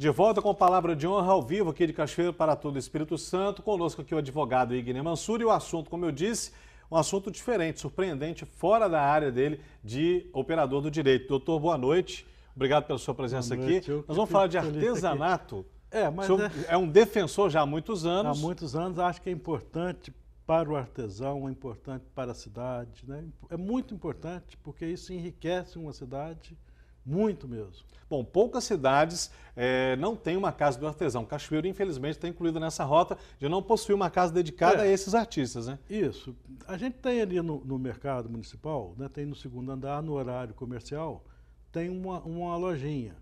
De volta com palavra de honra ao vivo aqui de Cachoeiro para todo o Espírito Santo. Conosco aqui o advogado Igner Mansur e o assunto, como eu disse, um assunto diferente, surpreendente, fora da área dele de operador do direito. Doutor, boa noite. Obrigado pela sua presença aqui. Nós vamos falar de artesanato. É, mas é... é um defensor já há muitos anos. Há muitos anos, acho que é importante para o artesão, é importante para a cidade. Né? É muito importante porque isso enriquece uma cidade muito mesmo. Bom, poucas cidades é, não têm uma casa do artesão. Cachoeiro, infelizmente, está incluído nessa rota de não possuir uma casa dedicada é, a esses artistas, né? Isso. A gente tem ali no, no mercado municipal, né, tem no segundo andar, no horário comercial, tem uma, uma lojinha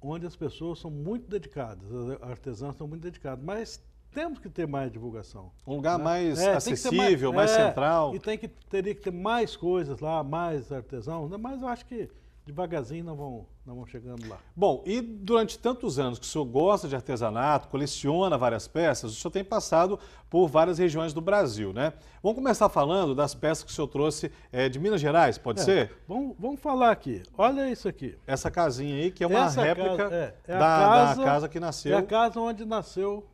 onde as pessoas são muito dedicadas, as artesãs são muito dedicadas, mas temos que ter mais divulgação. Um lugar né? mais é, acessível, mais, mais é, central. E tem que, teria que ter mais coisas lá, mais artesãos, né? mas eu acho que devagarzinho nós vamos, nós vamos chegando lá. Bom, e durante tantos anos que o senhor gosta de artesanato, coleciona várias peças, o senhor tem passado por várias regiões do Brasil, né? Vamos começar falando das peças que o senhor trouxe é, de Minas Gerais, pode é, ser? Vamos, vamos falar aqui. Olha isso aqui. Essa casinha aí, que é uma Essa réplica casa, é, é da, casa, da casa que nasceu. É a casa onde nasceu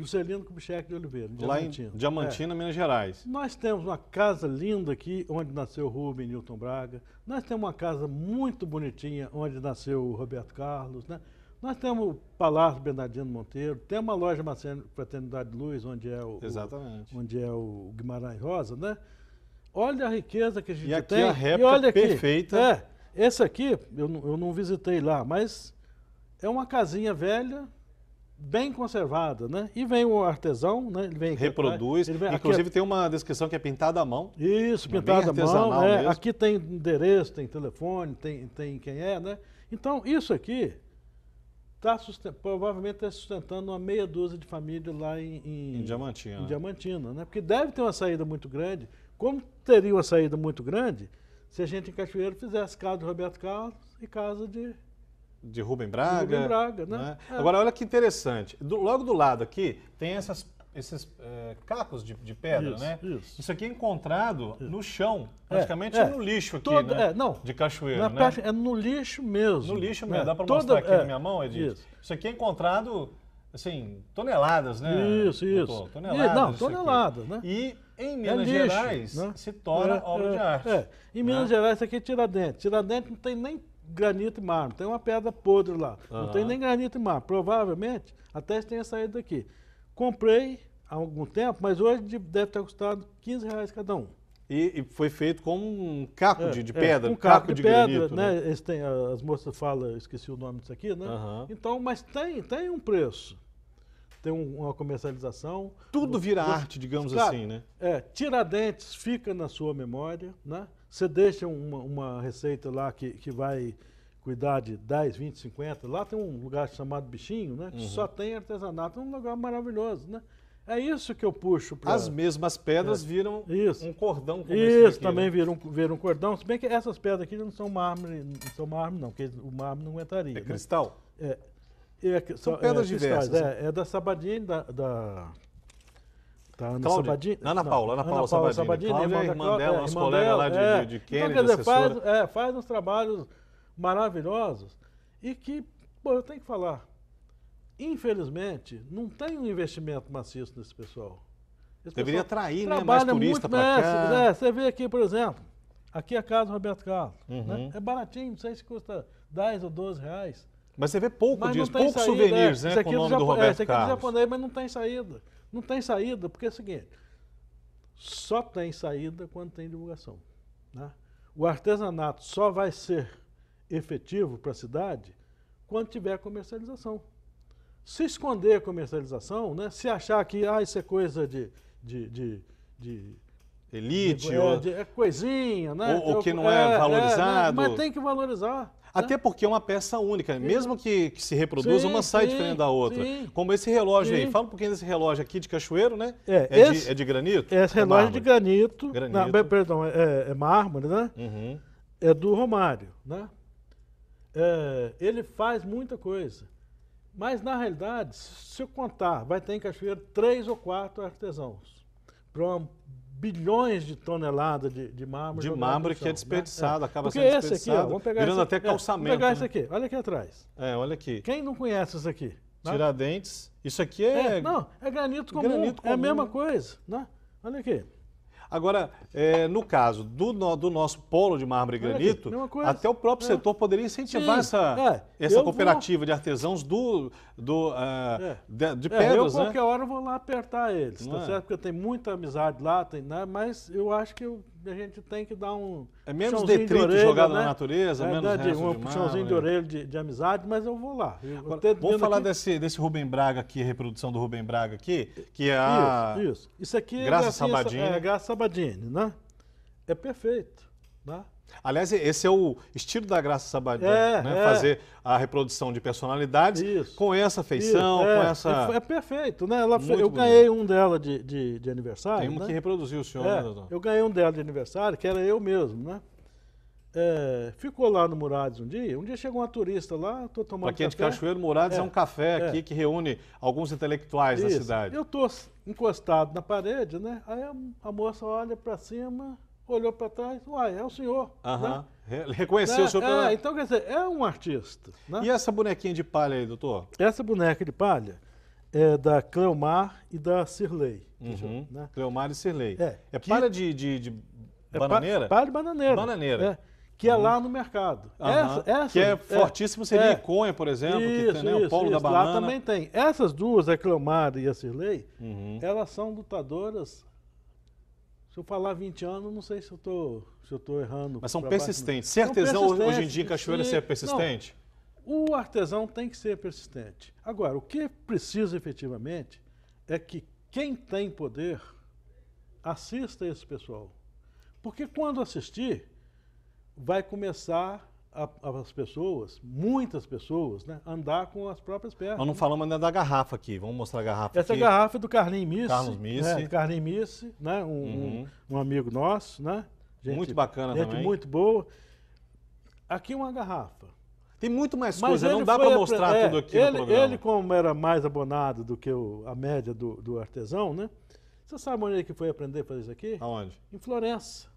Juscelino Kubitschek de Oliveira, em Diamantina. Lá em Diamantina, é. Minas Gerais. Nós temos uma casa linda aqui, onde nasceu Rubem Newton Braga. Nós temos uma casa muito bonitinha, onde nasceu o Roberto Carlos. Né? Nós temos o Palácio Bernardino Monteiro, temos uma loja Fraternidade Luz, onde é o, Exatamente. O, onde é o Guimarães Rosa, né? Olha a riqueza que a gente e aqui tem. A réplica e olha perfeita. É, esse aqui, eu, eu não visitei lá, mas é uma casinha velha, bem conservada, né? E vem o artesão, né? Ele vem Reproduz. Ele vem, Inclusive aqui, tem uma descrição que é pintada à mão. Isso, pintada à mão. É, aqui tem endereço, tem telefone, tem, tem quem é, né? Então, isso aqui tá provavelmente está sustentando uma meia dúzia de famílias lá em, em, em Diamantina. Em Diamantina, né? Porque deve ter uma saída muito grande. Como teria uma saída muito grande se a gente em Cachoeiro fizesse casa de Roberto Carlos e casa de de Rubem Braga. De Rubem Braga, né? né? É. Agora, olha que interessante. Do, logo do lado aqui tem essas, esses é, cacos de, de pedra, isso, né? Isso. isso aqui é encontrado isso. no chão, praticamente é, é. no lixo aqui, Todo, né? É, não, de cachoeiro, na né? Parte, é no lixo mesmo. No lixo mesmo. Né? Dá para mostrar aqui na minha mão, Edith? Isso. isso aqui é encontrado, assim, toneladas, né? Isso, isso. Toneladas. Não, toneladas, né? E em Minas lixo, Gerais né? se torna é, obra de arte. É. Em Minas né? Gerais, isso aqui é Tiradentes. Tiradentes não tem nem granito e mármore. Tem uma pedra podre lá. Uhum. Não tem nem granito e mármore. Provavelmente até tenha saído daqui. Comprei há algum tempo, mas hoje deve ter custado 15 reais cada um. E, e foi feito com um caco é, de, de, pedra, é, um caco, caco de, de pedra, granito, né? né? Tem, as moças falam, esqueci o nome disso aqui, né? Uhum. Então, mas tem, tem um preço. Tem um, uma comercialização. Tudo vira arte, digamos claro, assim, né? É, Tiradentes fica na sua memória, né? Você deixa uma, uma receita lá que, que vai cuidar de 10, 20, 50. Lá tem um lugar chamado Bichinho, né? Que uhum. só tem artesanato, é um lugar maravilhoso, né? É isso que eu puxo para. As mesmas pedras é. viram isso. um cordão como Isso, também né? viram, viram um cordão. Se bem que essas pedras aqui não são mármore, não são mármore, não, porque o mármore não aguentaria. É né? cristal? É. é são pedras é, diversas. Cristais, é, é da Sabadini, da, da Tá, Ana Cláudia, Sabadini? Ana Paula, Ana Paula, Ana Paula Sabadini. Sabadini Cláudia é irmã dela, é, nosso colega lá de, é. de, de Kennedy, então, quer dizer, faz, é, faz uns trabalhos maravilhosos e que, pô, eu tenho que falar, infelizmente, não tem um investimento maciço nesse pessoal. Esse Deveria pessoal atrair né, mais turista para cá. É, você vê aqui, por exemplo, aqui a casa do Roberto Carlos. Uhum. Né? É baratinho, não sei se custa 10 ou 12 reais. Mas você vê pouco mas disso, poucos souvenirs, é. né, com o nome do Roberto é, esse aqui Carlos. é japonês, mas não tem saída. Não tem saída, porque é o seguinte, só tem saída quando tem divulgação. Né? O artesanato só vai ser efetivo para a cidade quando tiver comercialização. Se esconder a comercialização, né, se achar que ah, isso é coisa de, de, de, de elite, de, ou, é, de, é coisinha, né? ou, ou que não é, é valorizado. É, mas tem que valorizar. Até porque é uma peça única, mesmo que, que se reproduza, sim, uma sai sim, diferente da outra. Sim. Como esse relógio aí. Fala um pouquinho desse relógio aqui de cachoeiro, né? É, é, esse, de, é de, granito? Esse relógio é de granito. granito. Não, perdão, é, é, mármore, né? Uhum. É do Romário, né? É, ele faz muita coisa. Mas, na realidade, se eu contar, vai ter em Cachoeiro três ou quatro artesãos. Para uma bilhões de toneladas de, de mármore. De mármore que é chão, desperdiçado, né? acaba Porque sendo esse aqui, ó, desperdiçado, vamos pegar virando esse, até é, calçamento, Vamos pegar né? esse aqui, olha aqui atrás. É, olha aqui. Quem não conhece isso aqui? né? Tiradentes. Isso aqui é. É, não, é granito comum, Granito é a comum, mesma né? coisa, né? Olha aqui. Agora, é, no caso do, no- do nosso polo de mármore e aqui, granito, coisa. até o próprio É. setor poderia incentivar Sim, essa, é, essa eu cooperativa de artesãos do, do, É. de, de É, eu pedras, né? qualquer hora vou lá apertar eles, tá é? certo? Porque tem muita amizade lá, tem, né? mas eu acho que eu- a gente tem que dar um É menos puxãozinho de detrito orelha, jogado né? na natureza, É, menos de- um de puxãozinho de mármore. orelha de, de amizade, mas eu vou lá. Eu, Agora, eu tô vamos falar aqui- desse, desse Rubem Braga aqui, reprodução do Rubem Braga aqui, que é a... Isso, isso. Isso aqui Graça é Sabadini. É, Graça Sabadini, né? É perfeito, né? Aliás, esse é o estilo da Graça Sabadini, É, né? é. Fazer a reprodução de personalidades Isso. com essa feição, é, com essa... É, é perfeito, né? Ela eu bonito. ganhei um dela de, de, de aniversário. Tem um né? que reproduziu o senhor, É, né, doutor? eu ganhei um dela de aniversário, que era eu mesmo, né? É, ficou lá no Murades um dia. Um dia chegou uma turista lá, tô tomando Para quem é de café. Cachoeiro, Murades é, um café aqui que reúne alguns intelectuais da Isso. cidade. Eu tô encostado na parede, né? Aí a, a moça olha para cima, olhou para trás, uai, é o senhor. Aham. Né? Re- Reconheceu É, o senhor é, pela... então, quer dizer, é um artista. Né? E essa bonequinha de palha aí, doutor? Essa boneca de palha é da Cleomar e da Cirlei. Uhum. Né? Cleomar e Cirlei. É, É que- palha de, de, de É bananeira? Palha de bananeira. Bananeira. É, que é lá no mercado. Aham. Essa, essa, que é fortíssimo seria Iconha, por exemplo, que tem né, o polo da Lá banana. também tem. Essas duas, a Cleomar e a Cirlei, Uhum. elas são lutadoras. Se eu falar 20 anos, não sei se eu tô, se eu tô errando. Mas são persistentes. Ser São artesão hoje- em dia em Cachoeira ser persistente? Não, o artesão tem que ser persistente. Agora, o que precisa efetivamente é que quem tem poder assista esse pessoal. Porque quando assistir, vai começar a- as pessoas, muitas pessoas, né, andar com as próprias pernas. Nós não falamos ainda da garrafa aqui. Vamos mostrar a garrafa Essa aqui. garrafa é do Carlinhos Missi. Carlos Missi. É, Carlinhos Missi, né? Um, Uhum. um- um amigo nosso, né? Muito bacana gente também. muito boa. Aqui uma garrafa. Tem muito mais Mas coisa, não dá para mostrar é, tudo aqui ele, no programa. Ele, como era mais abonado do que o- a média do, do artesão, né? Você sabe onde ele que foi aprender a fazer isso aqui? Aonde? Em Florença.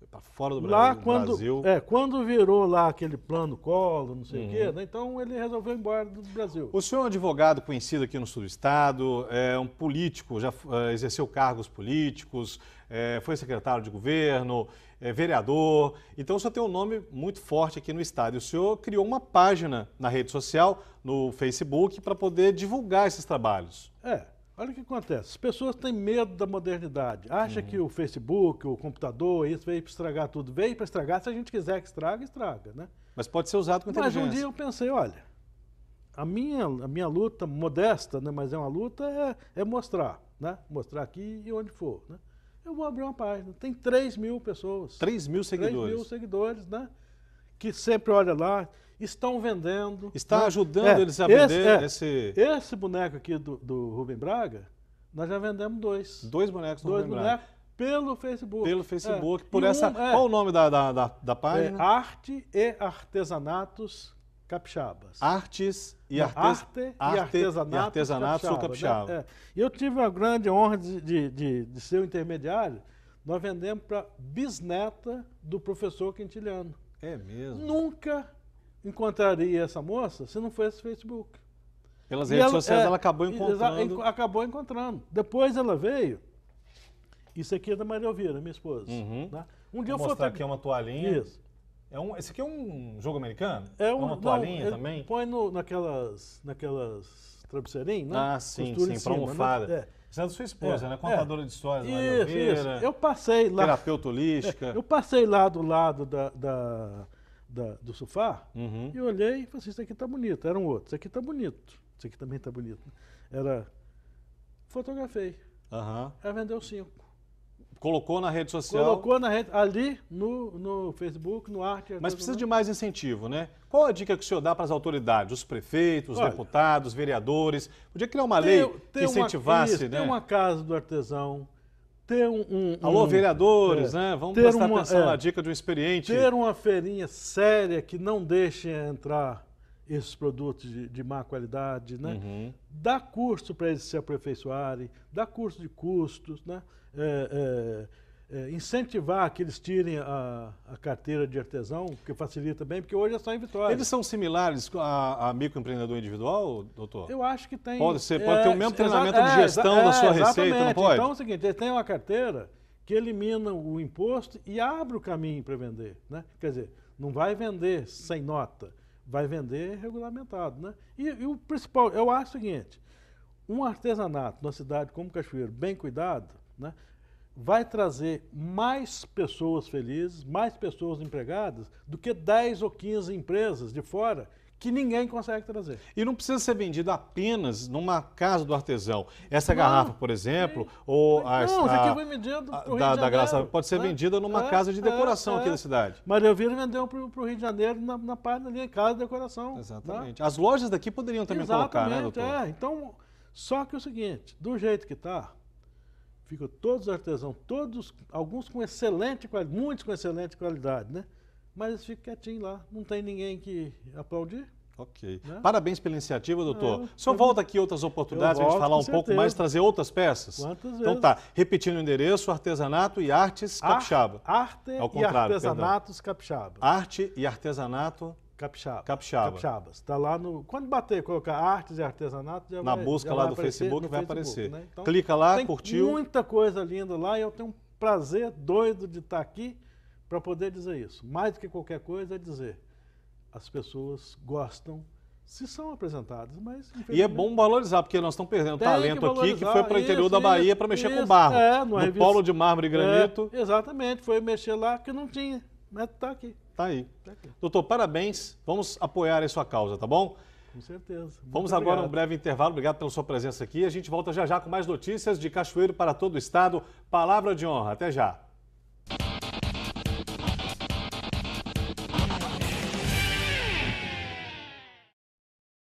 Foi para fora do Lá Brasil. quando, Brasil. é, quando virou lá aquele plano colo, não sei o Uhum. quê, né? então ele resolveu ir embora do Brasil. O senhor é um advogado conhecido aqui no sul do estado, é um político, já eh, exerceu cargos políticos, eh, foi secretário de governo, é vereador. Então o senhor tem um nome muito forte aqui no estado. E o senhor criou uma página na rede social, no Facebook, para poder divulgar esses trabalhos. É, olha o que acontece. As pessoas têm medo da modernidade. Acha Uhum. que o Facebook, o computador, isso veio para estragar tudo. Veio para estragar. Se a gente quiser que estraga, estraga, né? Mas pode ser usado com Mas inteligência. um dia eu pensei, olha, a minha, a minha luta modesta, né, mas é uma luta, é, é mostrar, né? Mostrar aqui e onde for, né? Eu vou abrir uma página. Tem 3 mil pessoas. 3 mil 3 seguidores. mil seguidores, né? Que sempre olha lá, estão vendendo. Está né? ajudando É, eles a esse- vender é, esse... Esse boneco aqui do, do Rubem Braga, nós já vendemos dois. Dois bonecos no Dois Rubem Braga. bonecos pelo Facebook. Pelo Facebook. É. Por E essa... um, é, Qual o nome da, da, da, da é página? Arte e Artesanatos Capixabas. Artes e, artes... arte, e arte artesanatos, e artesanatos ou capixaba, capixaba. né? É. E eu tive a grande honra de, de, de, de ser o intermediário. Nós vendemos para bisneta do professor Quintiliano. É mesmo. Nunca encontraria essa moça se não fosse Facebook. Pelas E redes ela- sociais é, ela acabou encontrando. enco- acabou encontrando. Depois ela veio. Isso aqui é da Maria Elvira, minha esposa. Uhum. né? Um dia Vou eu mostrar fotogra- aqui uma toalhinha. Isso. É um, esse aqui é um jogo americano? É um, uma não, toalhinha ele também? Põe no, naquelas, naquelas travesseirinhos, né? Ah, sim, Costura sim, para cima, almofada. Né? É. Isso é da sua esposa, É, né? Contadora de histórias, Maria Isso, isso. Oliveira, Eu passei lá. terapeuta holística. É, eu passei lá do lado da, da- da- do sofá Uhum. e olhei e falei assim, isso aqui tá bonito. Era um outro, isso aqui tá bonito. Isso aqui também tá bonito. Era. Fotografei. Aham. Ela vendeu cinco. Colocou na rede social. Colocou na rede, ali no, no Facebook, no Arte. Mas precisa de mais incentivo, né? Qual a dica que o senhor dá para as autoridades, os prefeitos, os Olha, deputados, vereadores? Podia criar uma Ter- lei ter que uma- incentivasse, isso, né? Ter uma casa do artesão, ter um. um- Alô, um- vereadores, é, né? Vamos prestar uma- atenção é, na dica de um experiente. Ter uma feirinha séria que não deixe entrar esses produtos de, de má qualidade, né? Uhum. Dá curso para eles se aperfeiçoarem, dá curso de custos, né? É, é, é, incentivar que eles tirem a, a, carteira de artesão, que facilita bem, porque hoje é só em Vitória. Eles são similares a, a microempreendedor individual, doutor? Eu acho que tem. Pode ser, pode é, ter o mesmo treinamento de gestão da sua receita, não pode? Então é o seguinte, ele tem uma carteira que elimina o imposto e abre o caminho para vender. Né? Quer dizer, não vai vender sem nota, vai vender regulamentado. Né? E, e o principal, eu acho o seguinte, um artesanato numa cidade como Cachoeiro, bem cuidado, né? Vai trazer mais pessoas felizes, mais pessoas empregadas, do que 10 ou 15 empresas de fora que ninguém consegue trazer. E não precisa ser vendido apenas numa casa do artesão. Essa não, garrafa, por exemplo, sim. ou a, não, a, aqui foi vendido a, da, da Graça pode ser né? vendida numa é, casa de decoração é, aqui é. da cidade. Maria Elvira vendeu para o Rio de Janeiro na, na página ali, casa de decoração. Né? Exatamente. Né? As lojas daqui poderiam também Exatamente, colocar, né, doutor? É, então, só que é o seguinte, do jeito que está, ficam todos os artesãos, todos, alguns com excelente qualidade, muitos com excelente qualidade, né? Mas eles ficam quietinhos lá, não tem ninguém que aplaudir. Ok. Né? Parabéns pela iniciativa, doutor. É, o senhor volta aqui outras oportunidades para a gente falar um pouco mais, trazer outras peças? Quantas vezes? Então tá, repetindo o endereço, artesanato e artes capixaba. arte e artesanatos perdão. capixaba. Arte e artesanato Capixaba. Capixaba. Capixabas. Está lá no. Quando bater, colocar artes e artesanato, já Na vai, busca lá do Facebook vai Facebook, aparecer. Né? Então, Clica lá, tem curtiu. muita coisa linda lá e eu tenho um prazer doido de estar aqui para poder dizer isso. Mais do que qualquer coisa é dizer. As pessoas gostam se são apresentadas, mas E é bom valorizar, porque nós estamos perdendo Tem talento que aqui que foi para o interior da Bahia para mexer isso, com barro. É, no revista... polo de mármore e granito. É, exatamente, foi mexer lá que não tinha, mas está aqui. Tá aí. Tá Doutor, parabéns. Vamos apoiar a sua causa, tá bom? Com certeza. Muito Vamos agora a um breve intervalo. Obrigado pela sua presença aqui. A gente volta já já com mais notícias de Cachoeiro para todo o estado. Palavra de honra. Até já.